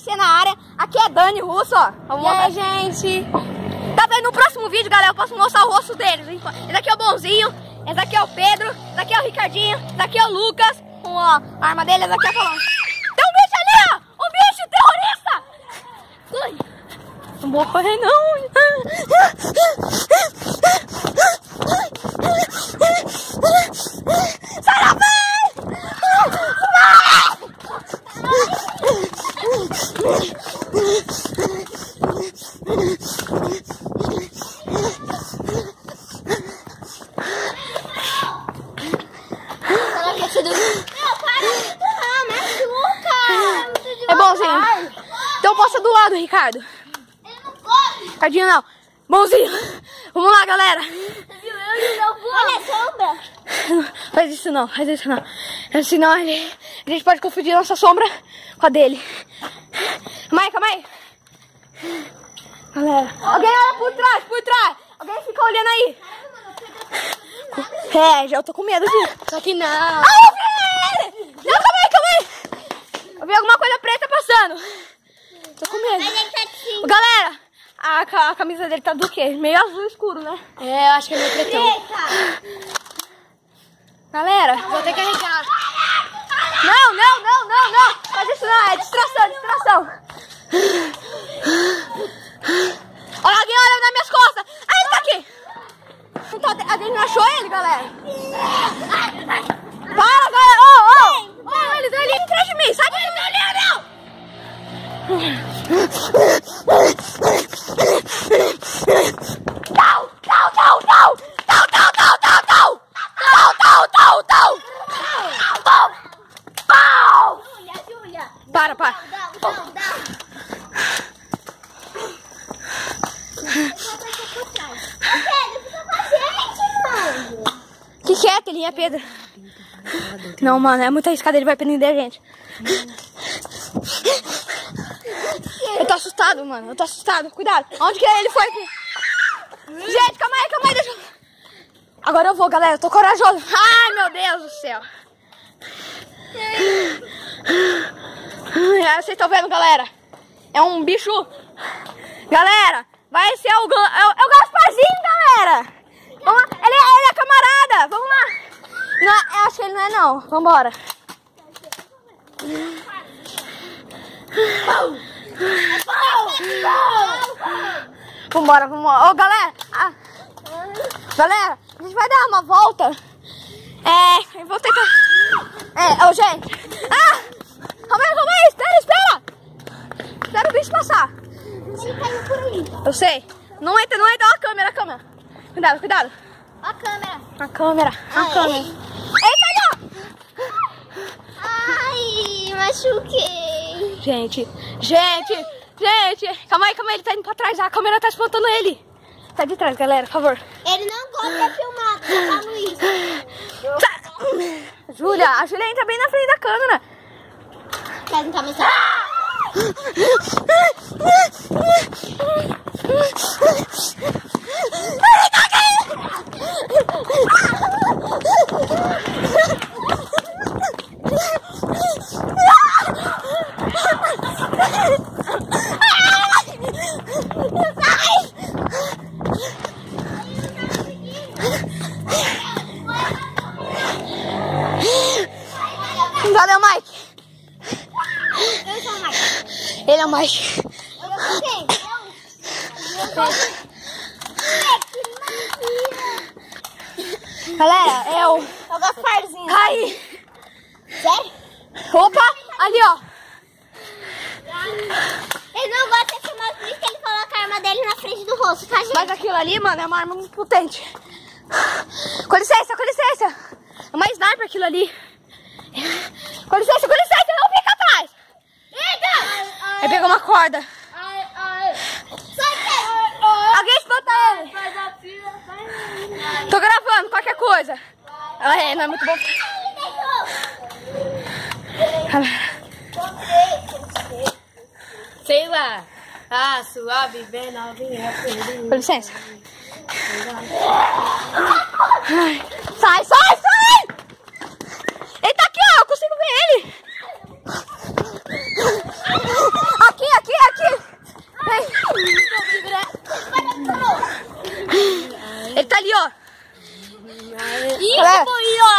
FC na área. Aqui é Dani Russo, ó. Vamos E mostrar. aí, gente? Tá vendo no próximo vídeo, galera? Eu posso mostrar o rosto deles. Esse daqui é o Bonzinho, esse daqui é o Pedro, esse daqui é o Ricardinho, esse daqui é o Lucas, com a arma dele, esse daqui é o Falão. Tem um bicho ali, ó! Um bicho terrorista! Corre! Não vou correr, não! Sai da frente! Ela quer te dormir. Meu, para de empurrar, machuca. É bonzinho. Do lado, Ricardo. Ele não corre. Ricardinho não. Bonzinho. Vamos lá, galera. Olha a sombra. Faz isso não, faz isso não. Senão ele, a gente pode confundir nossa sombra com a dele. Calma aí, calma aí. Galera, alguém olha por trás, por trás. Alguém fica olhando aí. É, já eu tô com medo. Só que não. Ah, eu vi ele! Não, calma aí, calma aí. Eu vi alguma coisa preta passando. Tô com medo. Mas ele tá assim. Galera, a, ca- a camisa dele tá do quê? Meio azul escuro, né? É, eu acho que é meu pretão. Eita! Galera, Vou até carregar. não, não, não, não, não! Faz isso não, é distração, distração! Olha, alguém olha nas minhas costas! Ah, ele tá aqui! Não tá- a gente não achou ele, galera? Para, galera! Ô, ô! Ô, ele tá ali atrás de mim! Sai daqui, não, Não, não, não, não! Não, não, não, não, não! Não, não, não, não! Não! Não! Júlia, Júlia. Para, para. Não, não, mano. Que ele é Pedro. Não, mano, é muita escada, ele vai prender a gente. Eu tô assustado, mano, eu tô assustado. Cuidado. Onde que ele foi? Gente, calma aí, calma aí, deixa eu... Agora eu vou, galera, eu tô corajoso. Ai, meu Deus do céu. Vocês estão vendo, galera? É um bicho... Galera, vai ser o, é o, é o Gasparzinho, galera. Vamos lá. Ele, é- ele é camarada, vamos lá. Não, eu acho que ele não é, não. Vambora. Vambora, vambora. Ô, galera. ah, galera, a gente vai dar uma volta. É, eu vou tentar... É, ô, gente. Ah! Calma aí, calma aí. Espera, espera. Espera o bicho passar. Eu sei. Não entra, não entra. Ó a câmera, a câmera. Cuidado, cuidado. Ó a câmera. A câmera, a Ai. câmera. Eita, ali, Ai, machuquei. ó. Gente, gente, gente. Calma aí, calma aí. Ele tá indo pra trás. A câmera tá espantando ele. Sai de trás, galera, por favor. Ele não gosta de ser filmado, tá, Luiz? Tá. Júlia, a Júlia entra bem na frente da câmera. Quer não tá mais Ele é o. Eu? Eu sou Galera, é o... É o Gasparzinho. Ai. Sério? Opa, ali, ó. Ele não gosta de ser filmado, por isso que ele coloca a arma dele na frente do rosto, tá, gente? Mas aquilo ali, mano, é uma arma muito potente. Com licença, com licença. É uma sniper aquilo ali. Com licença, com licença. Aí pegou uma corda. Ai, ai. Sai! Alguém espanta ele. Faz a fila, vai. Tô gravando, qualquer coisa. Ah, é, não é muito bom. Sei lá. Ah, suave, bem novinha, Com licença. Ai, Italiano. Io voglio